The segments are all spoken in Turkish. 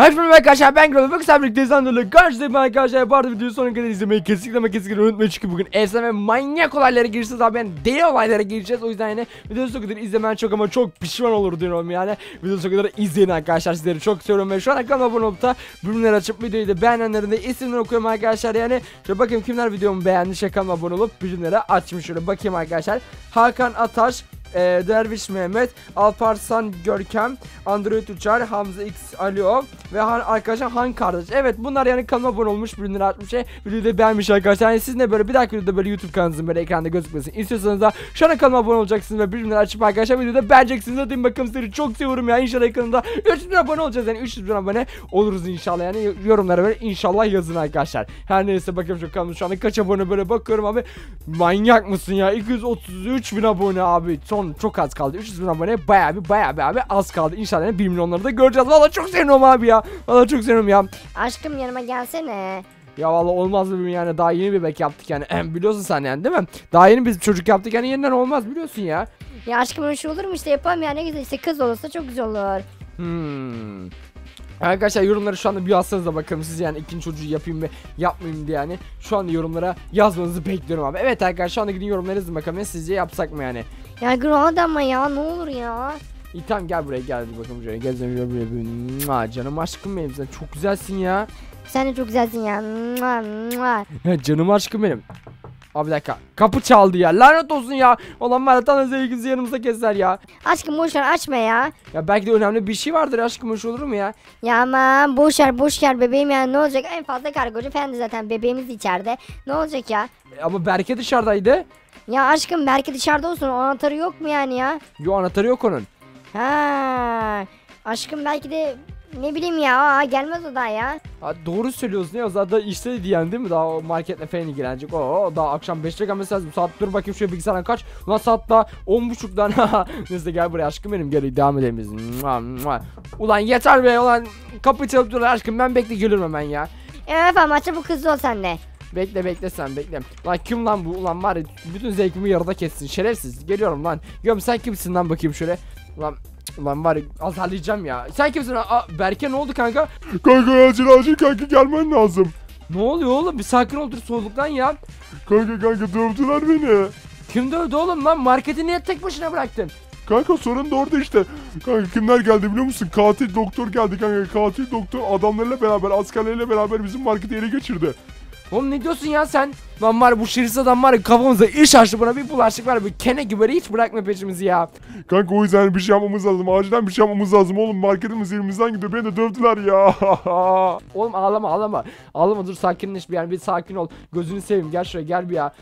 Merhaba arkadaşlar ben Bakın sen birlikte Zander'la karşıdayım arkadaşlar Bu arada videoyu sonuna kadar izlemeyi kesinlikle ama kesinlikle unutmayın. Çünkü bugün efsane manyak olaylara gireceğiz abi. Yani deli olaylara gireceğiz. O yüzden yani videoyu sonuna kadar izlemen çok ama çok pişman olur diyorum yani. Videoyu sonuna kadar izleyin arkadaşlar. Sizleri çok seviyorum Ve şu an kanalıma abone olup da bölümleri açıp videoyu da beğenenlerin de isimlerini okuyorum arkadaşlar. Yani Şöyle bakayım kimler videomu beğendi. Kanalıma abone olup bildirimleri açmış. Şöyle bakayım arkadaşlar. Hakan Ataş e, Derviş Mehmet, Alparslan Görkem, Android Uçar, Hamza X Alio ve Han, arkadaşlar Han kardeş. Evet bunlar yani kanalıma abone olmuş, bilimleri atmış şey. Videoyu da beğenmiş arkadaşlar. Yani siz de böyle bir dahaki videoda böyle YouTube kanalınızın böyle ekranda gözükmesin. İstiyorsanız da şu an kanalıma abone olacaksınız ve bilimleri açıp arkadaşlar videoda beğeneceksiniz. Hadi bakalım sizleri çok seviyorum ya. İnşallah yakında 300 bin abone olacağız yani 300 bin abone oluruz inşallah yani yorumlara böyle inşallah yazın arkadaşlar. Her neyse bakayım şu kanalım şu anda kaç abone böyle bakıyorum abi. Manyak mısın ya? 233 bin abone abi. Son çok az kaldı. 300 bin abone bayağı bir bayağı bir abi az kaldı. İnşallah yani 1 milyonları da göreceğiz. Valla çok seviniyorum abi ya. Valla çok seviniyorum ya. Aşkım yanıma gelsene. Ya valla olmaz mı yani daha yeni bir bebek yaptık yani. biliyorsun sen yani değil mi? Daha yeni biz çocuk yaptık yani yeniden olmaz biliyorsun ya. Ya aşkım öyle şey olur mu işte yapalım ya ne güzel işte kız olursa çok güzel olur. Hmm. Arkadaşlar yorumları şu anda bir yazsanız da bakalım siz yani ikinci çocuğu yapayım mı yapmayayım diye yani şu anda yorumlara yazmanızı bekliyorum abi. Evet arkadaşlar şu anda gidin yorumlara yazın bakalım ya sizce yapsak mı yani. Ya Groha'da ama ya ne olur ya. İyi tamam gel buraya gel hadi bakalım şöyle gezdim şöyle buraya bir Mua, canım aşkım benim sen çok güzelsin ya. Sen de çok güzelsin ya. Mua, mua. Canım aşkım benim. Abi bir dakika kapı çaldı ya lanet olsun ya. Olan tanrı sevgisi yanımıza keser ya. Aşkım boşver açma ya. Ya belki de önemli bir şey vardır aşkım hoş olur mu ya? Ya aman boşver boşver bebeğim ya ne olacak en fazla kargocu falan zaten bebeğimiz içeride. Ne olacak ya? E, Ama Berke dışarıdaydı. Ya aşkım belki dışarıda olsun o anahtarı yok mu yani ya? Yo anahtarı yok onun. Ha. Aşkım belki de ne bileyim ya aa, gelmez o daha ya. Ha, doğru söylüyorsun ya zaten işte diyen değil mi daha marketle falan ilgilenecek. Oo daha akşam 5'te gelmesi lazım. Saat dur bakayım şöyle bilgisayardan kaç. Ulan saat daha 10.30'dan. Neyse gel buraya aşkım benim gel devam edelim biz. Ulan yeter be ulan kapı çalıp duruyor aşkım ben bekle gelirim hemen ya. Evet ama açı bu kızı ol sen de. Bekle bekle sen bekle. Lan kim lan bu ulan var ya bütün zevkimi yarıda kessin şerefsiz. Geliyorum lan. Geliyorum sen kimsin lan bakayım şöyle. Ulan Ulan var ya azarlayacağım ya. Sen kimsin? Aa, Berke ne oldu kanka? Kanka acil acil kanka gelmen lazım. Ne oluyor oğlum? Bir sakin ol dur soğuduk lan ya. Kanka kanka dövdüler beni. Kim dövdü oğlum lan? Marketi niye tek başına bıraktın? Kanka sorun da orada işte. Kanka kimler geldi biliyor musun? Katil doktor geldi kanka. Katil doktor adamlarıyla beraber askerleriyle beraber bizim marketi ele geçirdi. Oğlum ne diyorsun ya sen? Lan var ya bu şerif adam var ya kafamıza iş açtı buna bir bulaşık var bir kene gibi böyle hiç bırakma peşimizi ya. Kanka o yüzden bir şey yapmamız lazım. Acilen bir şey yapmamız lazım oğlum. Marketimiz elimizden gidiyor. Beni de dövdüler ya. Oğlum ağlama ağlama. Ağlama dur sakinleş bir yani bir sakin ol. Gözünü seveyim gel şuraya gel bir ya.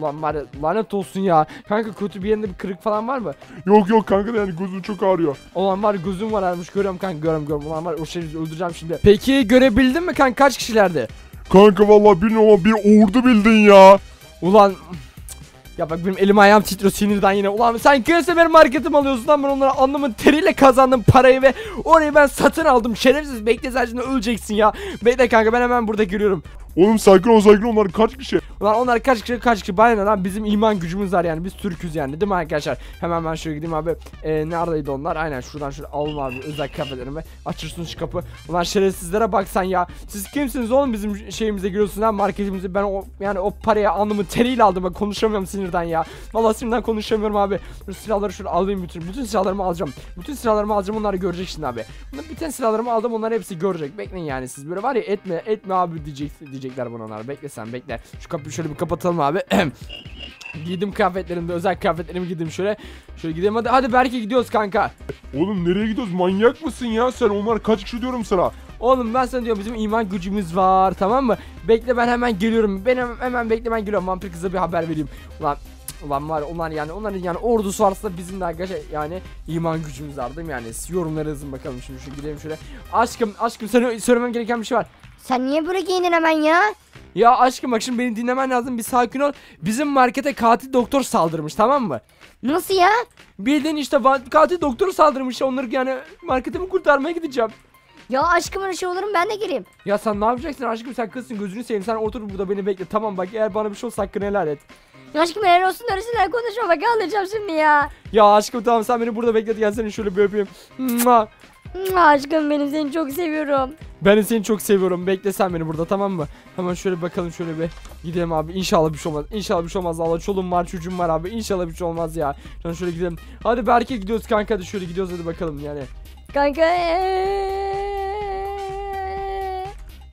Ulan var ya lanet olsun ya. Kanka kötü bir yerinde bir kırık falan var mı? yok yok kanka da yani gözüm çok ağrıyor. Ulan var ya gözüm var ermiş görüyorum kanka görüyorum görüyorum. Ulan var ya o şerifi öldüreceğim şimdi. Peki görebildin mi kanka kaç kişilerdi? Kanka vallahi bilmiyorum ama bir ordu bildin ya. Ulan ya bak benim elim ayağım titriyor sinirden yine. Ulan sen kimse benim marketimi alıyorsun lan ben onlara alnımın teriyle kazandım parayı ve orayı ben satın aldım. Şerefsiz bekle sen şimdi öleceksin ya. Bekle kanka ben hemen burada giriyorum. Oğlum sakin ol sakin onlar kaç kişi? Ulan onlar kaç kişi kaç kişi bana lan bizim iman gücümüz var yani biz Türk'üz yani değil mi arkadaşlar? Hemen ben şöyle gideyim abi. Ee, neredeydi onlar? Aynen şuradan şöyle alalım abi özel kıyafetlerimi. Açırsın şu kapı. Ulan şerefsizlere baksan ya. Siz kimsiniz oğlum bizim şeyimize giriyorsunuz lan marketimize. Ben o yani o paraya alnımı teriyle aldım bak konuşamıyorum sinirden ya. Vallahi sinirden konuşamıyorum abi. Şu silahları şöyle alayım bütün. Bütün silahlarımı alacağım. Bütün silahlarımı alacağım onlar görecek şimdi abi. Bütün silahlarımı aldım onlar hepsi görecek. Bekleyin yani siz böyle var ya etme etme abi diyecek, diyecekler bana onlar. Bekle sen bekle. Şu kapıyı şöyle bir kapatalım abi. Giydim kıyafetlerimi de özel kıyafetlerimi giydim şöyle. Şöyle gidelim hadi hadi belki gidiyoruz kanka. Oğlum nereye gidiyoruz? Manyak mısın ya sen? Onlar kaç kişi diyorum sana. Oğlum ben sana diyorum bizim iman gücümüz var tamam mı? Bekle ben hemen geliyorum. Ben hemen, hemen bekle ben geliyorum. Vampir kıza bir haber vereyim. Ulan Ulan var onlar yani onların yani ordusu varsa bizim de arkadaşlar yani iman gücümüz var değil mi yani? Yorumlara yazın bakalım şimdi şu gidelim şöyle. Aşkım aşkım sana söylemem gereken bir şey var. Sen niye böyle giyindin hemen ya? Ya aşkım bak şimdi beni dinlemen lazım bir sakin ol. Bizim markete katil doktor saldırmış tamam mı? Nasıl ya? Bildiğin işte katil doktoru saldırmış onları yani marketimi kurtarmaya gideceğim. Ya aşkım öyle şey olur mu ben de gireyim. Ya sen ne yapacaksın aşkım sen kızsın gözünü seveyim sen otur burada beni bekle tamam bak eğer bana bir şey olsa hakkını helal et. Aşkım helal olsun öylesinden konuşma bak ağlayacağım şimdi ya. Ya aşkım tamam sen beni burada beklet gel seni şöyle bir öpeyim. Mua. Aşkım benim seni çok seviyorum. Ben de seni çok seviyorum. Bekle sen beni burada tamam mı? Hemen şöyle bakalım şöyle bir gidelim abi. İnşallah bir şey olmaz. İnşallah bir şey olmaz. Allah çoluğum var çocuğum var abi. İnşallah bir şey olmaz ya. Şöyle şöyle gidelim. Hadi Berke gidiyoruz kanka hadi şöyle gidiyoruz hadi bakalım yani. Kanka.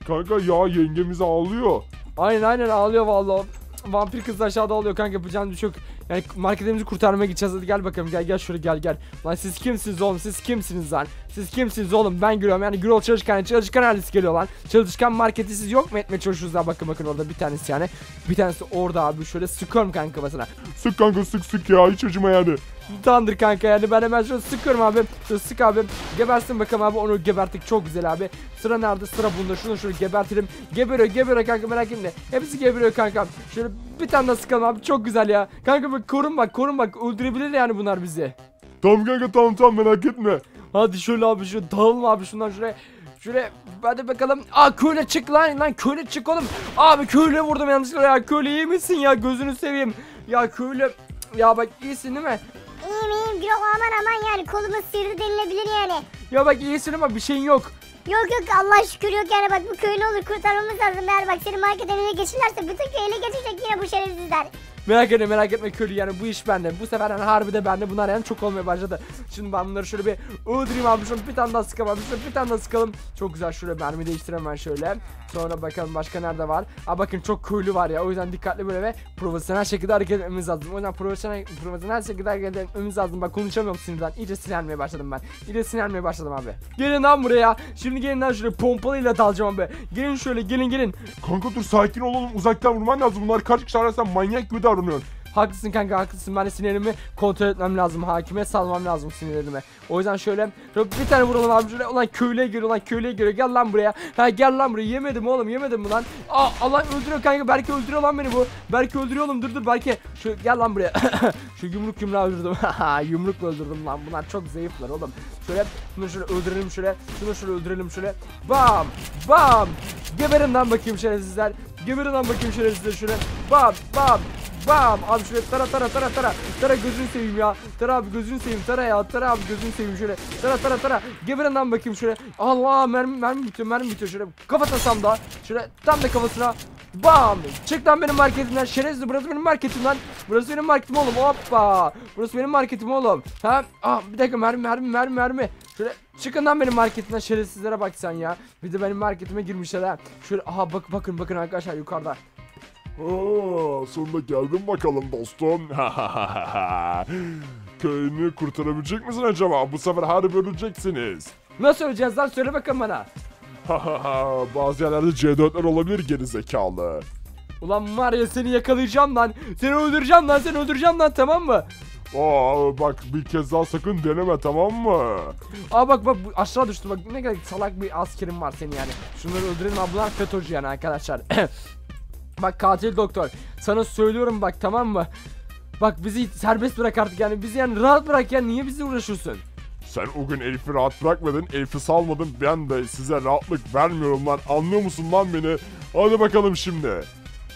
Kanka ya yengemiz ağlıyor. Aynen aynen ağlıyor vallahi. Vampir kız da aşağıda ağlıyor kanka yapacağın bir şey. Yani marketimizi kurtarmaya gideceğiz hadi gel bakalım gel gel şöyle gel gel. Lan siz kimsiniz oğlum siz kimsiniz lan? Siz kimsiniz oğlum ben giriyorum yani Gürol çalışkan çalışkan ailesi geliyor lan. Çalışkan marketi siz yok mu etmeye çalışıyorsunuz bakın bakın orada bir tanesi yani. Bir tanesi orada abi şöyle sıkıyorum kanka kafasına. Sık kanka sık sık ya hiç acıma yani. Tamamdır kanka yani ben hemen şöyle sıkıyorum abi. Şöyle sık abi. Gebersin bakalım abi onu geberttik çok güzel abi. Sıra nerede? Sıra bunda. Şunu şöyle gebertelim. Geberiyor geberiyor kanka merak etme. Hepsi geberiyor kanka. Şöyle bir tane daha sıkalım abi çok güzel ya. Kanka bak korun bak korun bak öldürebilir yani bunlar bizi. Tamam kanka tamam tamam merak etme. Hadi şöyle abi şöyle dağılma abi şundan şuraya. Şöyle hadi bakalım. Aa köyle çık lan lan köyle çık oğlum. Abi köyle vurdum yanlışlıkla ya. Köyle iyi misin ya gözünü seveyim. Ya köyle ya bak iyisin değil mi? İyiyim Gürol aman aman yani kolumuz sıyırdı denilebilir yani. Ya bak iyisin ama bir şeyin yok. Yok yok Allah şükür yok yani bak bu köylü olur kurtarmamız lazım eğer bak seni market ele geçirlerse bütün köy ele geçirecek yine bu şerefsizler. Merak etme merak etme köylü yani bu iş bende. Bu sefer yani harbi de bende bunlar yani çok olmaya başladı. Şimdi ben bunları şöyle bir öldüreyim şunu bir tane daha sıkalım şunu bir tane daha sıkalım. Çok güzel şöyle mermi değiştireyim ben şöyle. Sonra bakalım başka nerede var. Aa bakın çok köylü var ya o yüzden dikkatli böyle ve profesyonel şekilde hareket etmemiz lazım. O yüzden profesyonel, profesyonel şekilde hareket etmemiz lazım. Bak konuşamıyorum sinirden. İyice sinirlenmeye başladım ben. İyice sinirlenmeye başladım abi. Gelin lan buraya. Şimdi gelin lan şöyle pompalıyla dalacağım abi. Gelin şöyle gelin gelin. Kanka dur sakin ol oğlum uzaktan vurman lazım. Bunlar kaç kişi ararsan manyak gibi davranıyorsun. Haklısın kanka haklısın. Ben de sinirlerimi kontrol etmem lazım. Hakime salmam lazım sinirlerimi. O yüzden şöyle, bir tane vuralım abi şöyle. Ulan köylüye geliyor lan köylüye geliyor. Gel lan buraya. Ha gel lan buraya. Yemedim oğlum yemedim mi lan? Aa Allah öldürüyor kanka. Belki öldürüyor lan beni bu. Belki öldürüyor oğlum. Dur dur belki. Şu gel lan buraya. Şu yumruk yumruğa öldürdüm. Yumrukla öldürdüm lan. Bunlar çok zayıflar oğlum. Şöyle şunu şöyle öldürelim şöyle. Şunu şöyle öldürelim şöyle. Bam! Bam! Geberin lan bakayım şerefsizler. Geberin lan bakayım şerefsizler şöyle. Bam! Bam! Bam! Abi şöyle tara tara tara tara. Tara gözünü seveyim ya. Tara abi gözünü seveyim. Tara ya. Tara abi gözünü seveyim şöyle. Tara tara tara. Geberin lan bakayım şöyle. Allah mermi mermi bitiyor mermi bitiyor şöyle. Kafatasam da. Şöyle tam da kafasına. Bam! Çık lan benim marketimden. Şerefsiz burası benim marketim lan. Burası benim marketim oğlum. Hoppa! Burası benim marketim oğlum. Ha? Aa, bir dakika mermi mermi mermi mermi. Şöyle çıkın lan benim marketimden şerefsizlere bak sen ya. Bir de benim marketime girmişler ha. Şöyle aha bak bakın bakın arkadaşlar yukarıda. Oo, sonunda geldin bakalım dostum. Köyünü kurtarabilecek misin acaba? Bu sefer harbi öleceksiniz. Nasıl öleceğiz lan söyle bakalım bana. Bazı yerlerde C4'ler olabilir geri zekalı. Ulan var ya seni yakalayacağım lan. Seni öldüreceğim lan seni öldüreceğim lan tamam mı? Aa, bak bir kez daha sakın deneme tamam mı? Aa bak bak aşağı düştü bak ne kadar salak bir askerin var senin yani. Şunları öldürelim abi bunlar FETÖ'cü yani arkadaşlar. bak katil doktor sana söylüyorum bak tamam mı? Bak bizi serbest bırak artık yani bizi yani rahat bırak ya niye bizi uğraşıyorsun? Sen o gün Elif'i rahat bırakmadın, Elif'i salmadın. Ben de size rahatlık vermiyorum lan. Anlıyor musun lan beni? Hadi bakalım şimdi.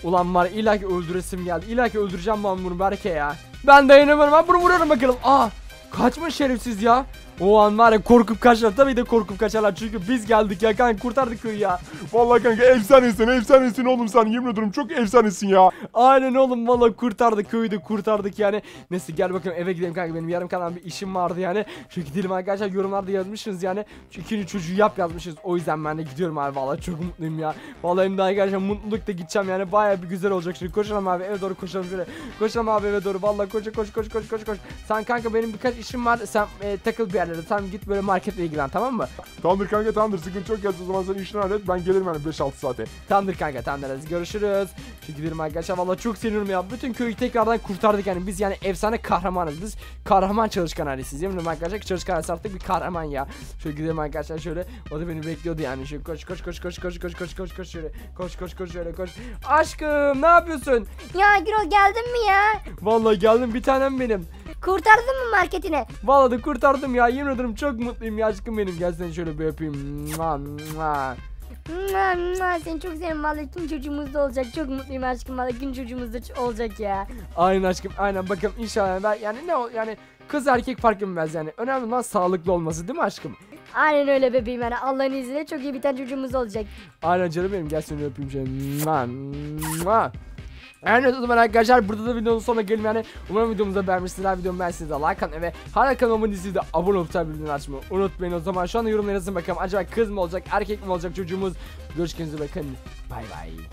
Ulan var illa ki öldüresim geldi. İlla ki öldüreceğim ben bunu Berke ya. Ben dayanamıyorum ben bunu vuruyorum bakalım. Aa kaçma şerefsiz ya. O an var ya korkup kaçar. Tabii de korkup kaçarlar çünkü biz geldik ya kanka kurtardık köyü ya. Vallahi kanka efsanesin, efsanesin oğlum sen. Yemin ediyorum çok efsanesin ya. Aynen oğlum valla kurtardık köyü de kurtardık yani. Neyse gel bakalım eve gidelim kanka benim yarım kalan bir işim vardı yani. Şu gidelim arkadaşlar yorumlarda yazmışsınız yani. Şu ikinci çocuğu yap yazmışız. O yüzden ben de gidiyorum abi valla çok mutluyum ya. Vallahi hem de arkadaşlar mutlulukta gideceğim yani baya bir güzel olacak. Şimdi koşalım abi eve doğru koşalım şöyle. Koşalım abi eve doğru valla koş koş koş koş koş koş. Sen kanka benim birkaç işim var. Sen e, takıl bir yerlere. Tamam git böyle marketle ilgilen tamam mı? Tamamdır kanka tamamdır. Sıkıntı yok. Gelsin o zaman sen işini hallet. Ben gelirim yani 5-6 saate. Tamamdır kanka tamamdır hadi görüşürüz. Şimdi gidelim arkadaşlar valla çok seviniyorum ya. Bütün köyü tekrardan kurtardık yani biz yani efsane kahramanız. Biz kahraman çalışkan ailesiyiz. Yemin ederim arkadaşlar çalışkan ailesi artık bir kahraman ya. Şöyle gidelim arkadaşlar şöyle. O da beni bekliyordu yani. Şöyle koş koş koş koş koş koş koş koş koş şöyle. Koş koş koş şöyle koş. Aşkım ne yapıyorsun? Ya Gürol geldin mi ya? Vallahi geldim bir tanem benim. Kurtardın mı marketini? Vallahi da kurtardım ya. Yemin ederim çok mutluyum ya aşkım benim. Gel seni şöyle bir öpeyim. Seni çok seviyorum vallahi tüm çocuğumuz da olacak. Çok mutluyum aşkım vallahi gün çocuğumuz da olacak ya. Aynen aşkım aynen bakın inşallah ben yani ne o yani kız erkek fark etmez yani önemli olan sağlıklı olması değil mi aşkım? Aynen öyle bebeğim yani Allah'ın izniyle çok iyi bir tane çocuğumuz olacak. Aynen canım benim gel seni öpeyim şöyle. Mua. Yani o zaman arkadaşlar burada da videonun sonuna gelin. Yani umarım videomuzu beğenmişsinizdir videomu beğendiyseniz de like atmayı ve hala kanalıma de abone olup tabi açmayı unutmayın. O zaman şu anda yorumlara yazın bakalım. Acaba kız mı olacak erkek mi olacak çocuğumuz? Görüşmek üzere bakın. Bay bay